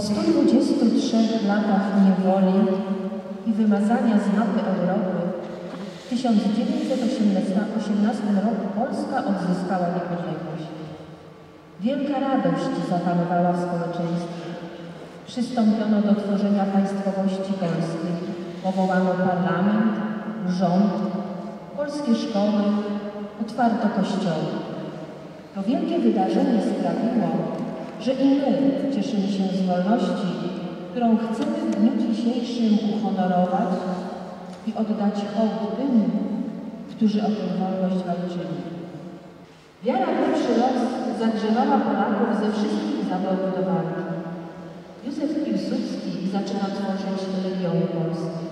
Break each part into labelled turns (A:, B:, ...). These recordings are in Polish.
A: Po 123 latach niewoli i wymazania z mapy Europy w 1918 roku Polska odzyskała niepodległość. Wielka radość zapanowała w społeczeństwie. Przystąpiono do tworzenia państwowości polskiej. Powołano parlament, rząd, polskie szkoły, otwarto kościoły. To wielkie wydarzenie sprawiło, że i my cieszymy się z wolności, którą chcemy w dniu dzisiejszym uhonorować i oddać hołd tym, którzy o tę wolność walczyli. Wiara w lepszy los zagrzewała Polaków ze wszystkich zaborów do walki. Józef Piłsudski zaczyna tworzyć Legiony Polskie.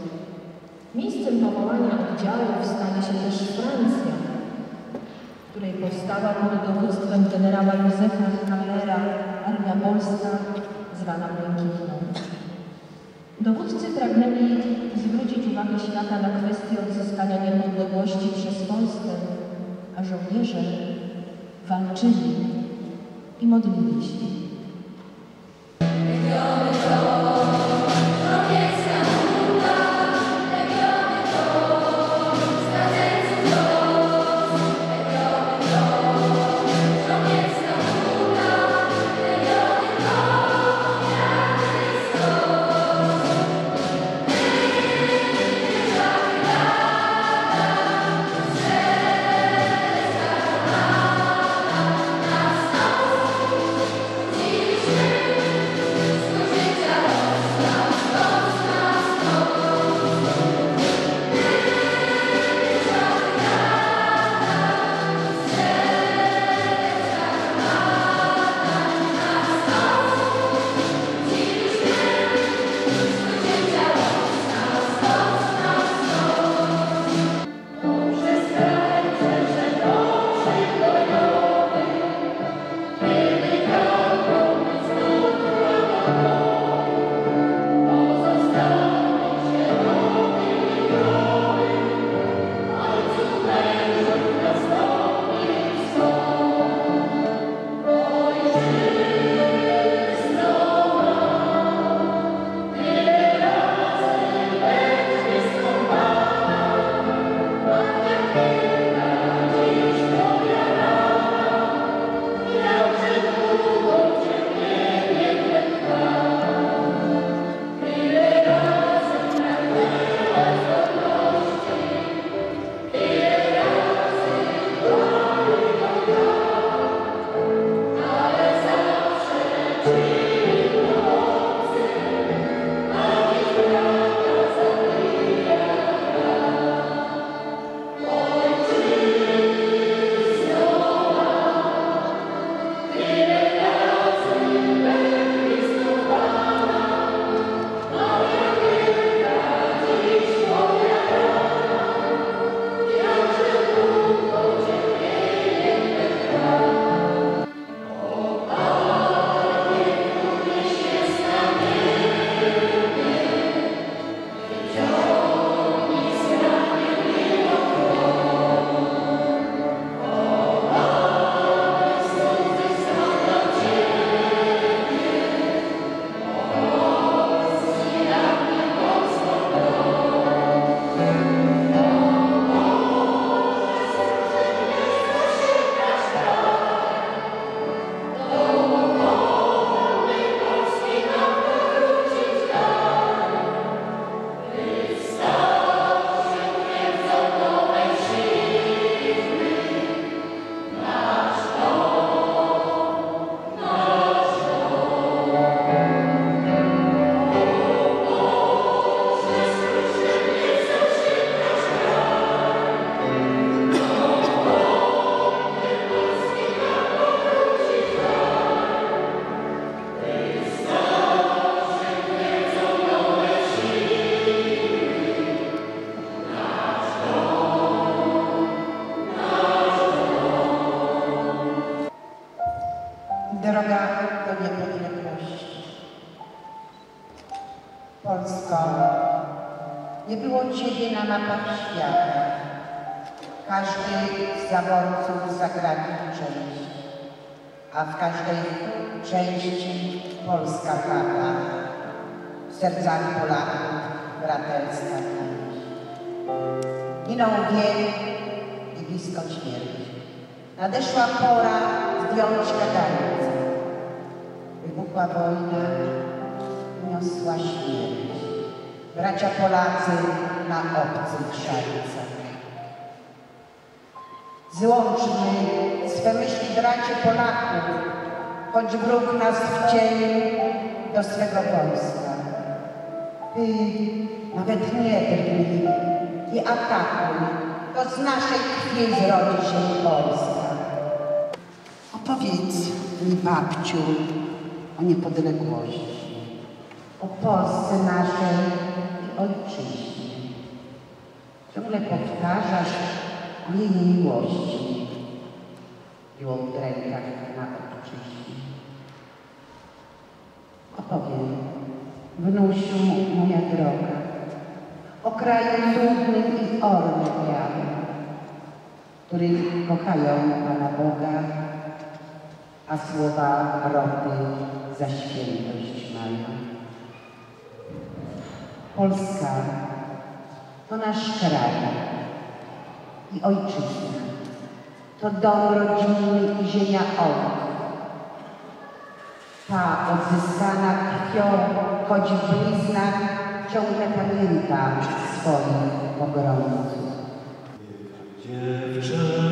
A: Miejscem powołania oddziałów stanie się też Francja, której powstała pod dowództwem generała Józefa Hallera Armia Polska, zwana Błękitną. Dowódcy pragnęli zwrócić uwagę świata na kwestię odzyskania niepodległości przez Polskę, a żołnierze walczyli i modlili się.
B: W każdej części polska chata. sercami Polaków braterska chęć. Minął wiek i blisko śmierć. Nadeszła pora zdjąć kagańce. Wybuchła wojna, niosła śmierć. Bracia Polacy na obcych szaricach. Złączmy swe myśli bracie Polaków, choć wróg nas wcielił do swego wojska. Ty nawet nie drgnij i atakuj, to z naszej krwi zrodzi się Polska. Opowiedz mi, babciu, o niepodległości, o Polsce naszej i ojczyźnie. Ciągle powtarzasz jej miłości i o drękach na ojczyźnie. Opowiem, wnusiu moja droga, o kraju cudnym i ornym białym, który kochają Pana Boga, a słowa ropy za świętość mają. Polska to nasz kraj i ojczyzna. To dom rodzinny i ziemia ojców. Ta odzyskana krwią, choć w bliznach, ciągle pamięta swoich.
C: Dziewczę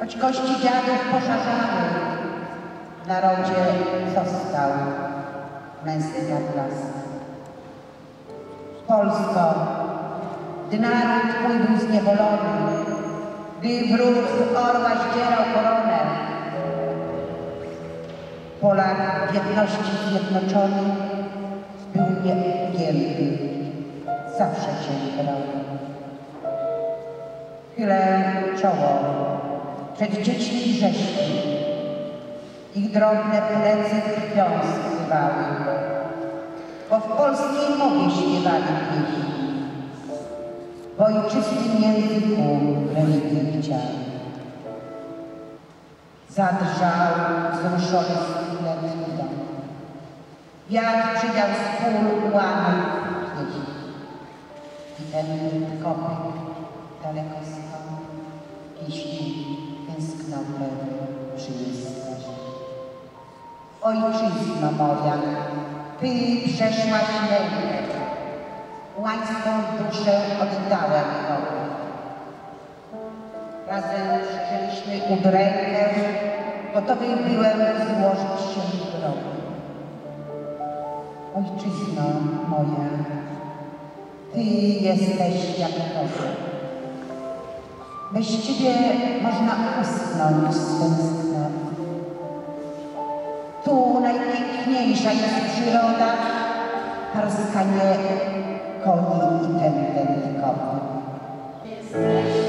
B: Choć kości dziadów pożarzały, w narodzie został męski blask. Polsko, gdy naród twój był zniewolony, gdy wróg z orła zdzierał koronę. Polak w jedności zjednoczony był niegięty, zawsze cię brał. Chylę czoło przed dziećmi grześni. Ich drobne plecy krwią skrywały, bo w polskiej mowie śpiewali pieśni. W ojczystym języku religii chciali. Zadrżał wzruszony skrzydłem dom. Wiatr przydział z pól łamy pieśni. I ten kopyk daleko stąd pieśni tęsknotę przyjesteś. Ojczyzno moja, Ty przeszłaś mękę, łańską duszę oddałem Tobie. Razem przeżyliśmy udrękę, gotowy byłem złożyć się w grobie. Ojczyzno moja, Ty jesteś jak Boże. Bez można usnąć z tęsknoty. Tu najpiękniejsza jest przyroda, parskanie koni i ten, ten.
C: Jesteś